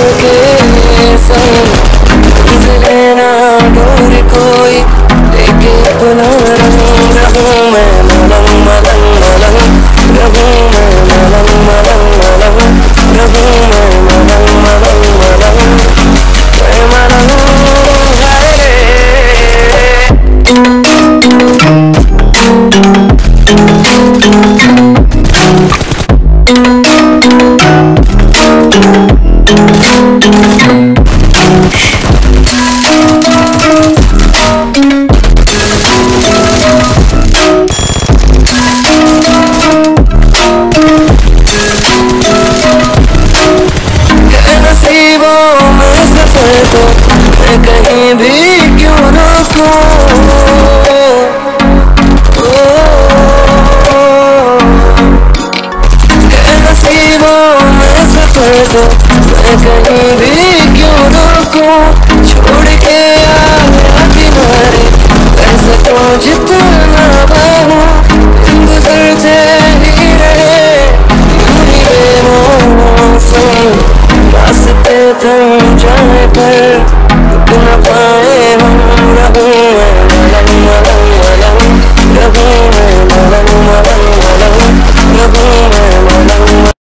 के लेना दूर कोई लेके अपना रंग रहूँ मैं मलंग मलंग मलंग रहूँ मैं मलंग मलंग मलंग रहूँ मैं मलंग मलंग मलंग मैं मलंग है रे को मैं कहीं भी क्यों रुकूं que nacimos ese fuego, me caí peur, pour la